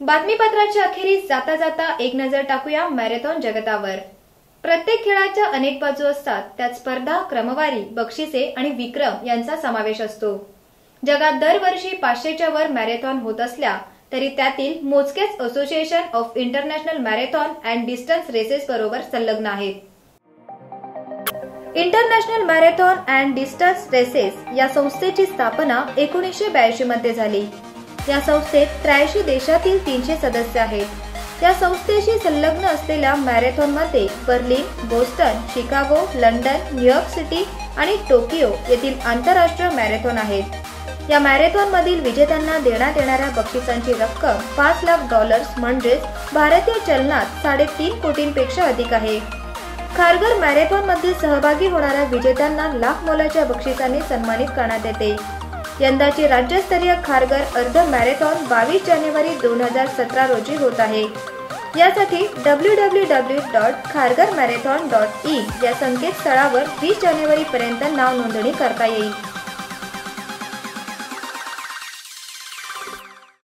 बातमीपत्राच्या अखेरीस जाता जाता एक नजर टाकूया मॅरेथॉन जगतावर. प्रत्येक खेळाच्या अनेक बाजू असतात त्यात स्पर्धा क्रमवारी बक्षिसे आणि विक्रम यांचा समावेश असतो. जगात दरवर्षी पाचशेच्या वर मॅरेथॉन होत असल्या तरी त्यातील मोजकेच association of international marathon and distance races बरोबर संलग्न आहेत. International marathon and distance races या संस्थेची स्थापना एकोणीसशे ब्याऐंशी मध्ये झाली. या संस्थेत त्र्याऐंशी देशातील तीनशे सदस्य आहेत. या संस्थेशी संलग्न असलेल्या मॅरेथॉनमध्ये Berlin Boston Chicago London New York city आणि टोकियो येथील आंतरराष्ट्रीय मॅरेथॉन आहेत. या मॅरेथॉन मधील विजेत्यांना देण्यात येणाऱ्या बक्षिसांची रक्कम पाच लाख डॉलर्स म्हणजेच भारतीय चलनात साडेतीन कोटींपेक्षा अधिक आहे. खारघर मॅरेथॉनमध्ये सहभागी होणाऱ्या विजेत्यांना लाख मोलाच्या बक्षिसाने सन्मानित करण्यात येते. यंदाची राज्यस्तरीय खारघर अर्ध मॅरेथॉन बावीस जानेवारी दोन हजार सतरा रोजी होत आहे. यासाठी W W W dot Kharghar marathon dot E या संकेतस्थळावर वीस जानेवारी पर्यंत नाव नोंदणी करता येईल